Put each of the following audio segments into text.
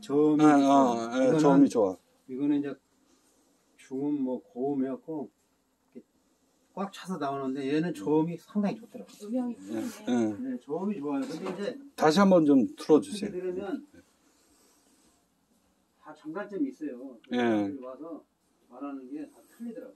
저음이 예, 어, 예, 이거는- 저음이 좋아. 이거는 이제 중음 뭐 고음 해갖고 이렇게 꽉 차서 나오는데 얘는 저음이 상당히 좋더라고요. 음영이 예, 크네. 예. 네, 저음이 좋아요. 근데 이제 다시 한번 좀 틀어주세요. 들으면 다 장단점이 있어요. 예. 와서 말하는 게 다 틀리더라고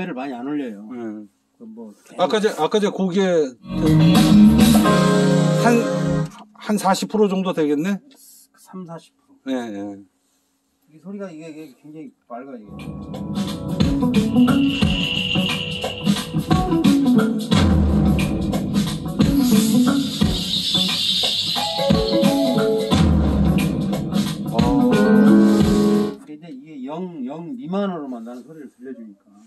난 레벨을 많이 안 올려요. 예. 그뭐 아까 전 아까 전 고기에 한한 40% 정도 되겠네. 3, 40%. 예, 예. 이 소리가 이게, 이게 굉장히 맑아 이게. 어, 근데 이게 0, 0 미만으로만 나는 소리를 들려주니까.